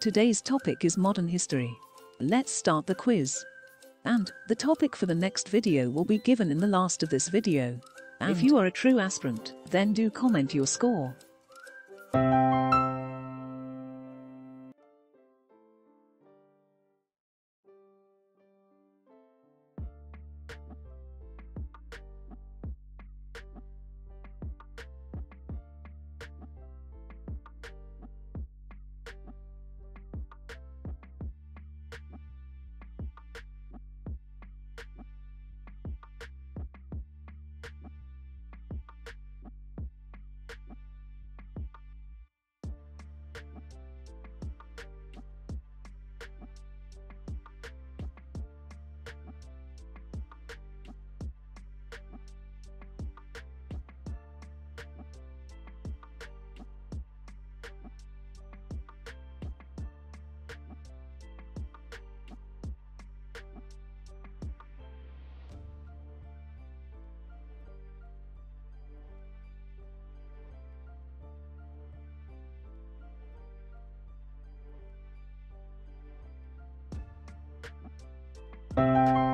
Today's topic is modern history. Let's start the quiz. And the topic for the next video will be given in the last of this video. And if you are a true aspirant, then do comment your score. Música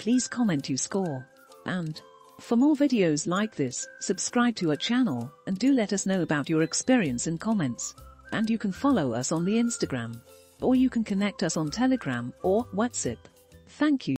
please comment you score. And for more videos like this, subscribe to our channel and do let us know about your experience in comments. And you can follow us on the Instagram. Or you can connect us on Telegram or WhatsApp. Thank you.